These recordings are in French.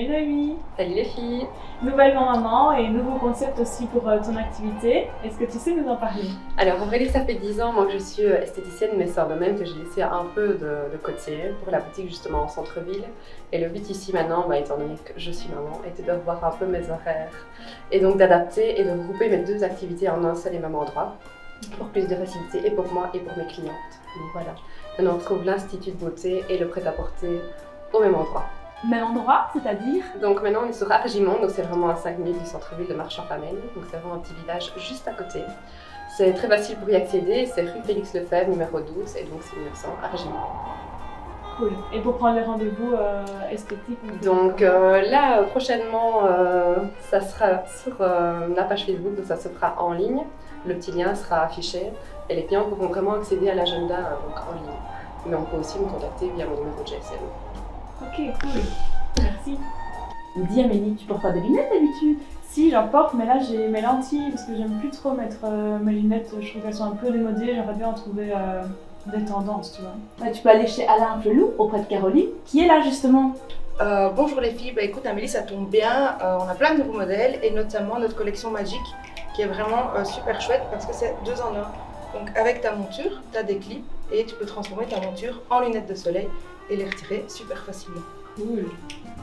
Salut Noémie Salut les filles Nouvellement maman et nouveau concept aussi pour euh, ton activité. Est-ce que tu sais nous en parler? Alors en vrai ça fait 10 ans moi que je suis euh, esthéticienne mais c'est un domaine que j'ai laissé un peu de, côté pour la boutique justement en centre-ville. Et le but ici maintenant, bah, étant donné que je suis maman, était de revoir un peu mes horaires et donc d'adapter et de regrouper mes deux activités en un seul et même endroit pour plus de facilité et pour moi et pour mes clientes. Donc voilà, maintenant on retrouve l'Institut de beauté et le prêt-à-porter au même endroit. Même endroit, c'est-à-dire Donc maintenant on est sur Argimont, donc c'est vraiment à 5 minutes du centre-ville de Marchand-Famenne, donc c'est vraiment un petit village juste à côté. C'est très facile pour y accéder, c'est rue Félix Lefebvre, numéro 12, et donc c'est 1900 Argimont. Cool. Et pour prendre les rendez-vous euh, esthétiques Donc euh, là, prochainement, euh, ça sera sur la page Facebook, donc ça se fera en ligne. Le petit lien sera affiché et les clients pourront vraiment accéder à l'agenda en ligne. Mais on peut aussi me contacter via mon numéro de GSM. Ok, cool. Merci. Dis Amélie, tu portes pas de lunettes d'habitude? Si, j'en porte, mais là j'ai mes lentilles parce que j'aime plus trop mettre euh, mes lunettes. Je trouve qu'elles sont un peu démodées. J'aurais bien en trouver euh, des tendances, tu vois. Bah, tu peux aller chez Alain Felou auprès de Caroline, qui est là justement. Euh, bonjour les filles, bah écoute Amélie, ça tombe bien. on a plein de nouveaux modèles et notamment notre collection Magic qui est vraiment super chouette parce que c'est deux en un. Donc avec ta monture, tu as des clips et tu peux transformer ta monture en lunettes de soleil et les retirer super facilement. Cool.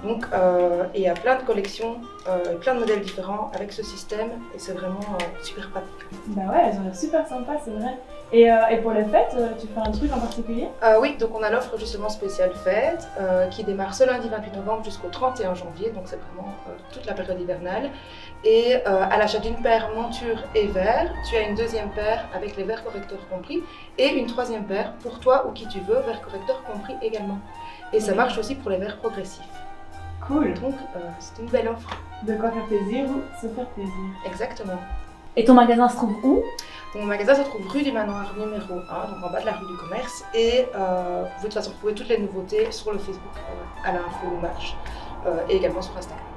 Donc, euh, il y a plein de collections, euh, plein de modèles différents avec ce système et c'est vraiment euh, super pratique. Bah ouais, elles ont l'air super sympas, c'est vrai. Et, euh, et, pour les fêtes, tu fais un truc en particulier Oui, donc on a l'offre justement spéciale fête qui démarre ce lundi 28 novembre jusqu'au 31 janvier, donc c'est vraiment toute la période hivernale. Et à l'achat d'une paire monture et verre, tu as une deuxième paire avec les verres correcteurs compris et une troisième paire pour toi ou qui tu veux, verres correcteurs compris également. Et ça marche aussi pour les verres progressifs. Cool. Donc, euh, c'est une belle offre. De quoi faire plaisir ou se faire plaisir. Exactement. Et ton magasin se trouve où? Mon magasin se trouve rue du Manoir numéro 1, donc en bas de la rue du Commerce. Et euh, vous pouvez de toute façon trouver toutes les nouveautés sur le Facebook euh, Alain Marche et également sur Instagram.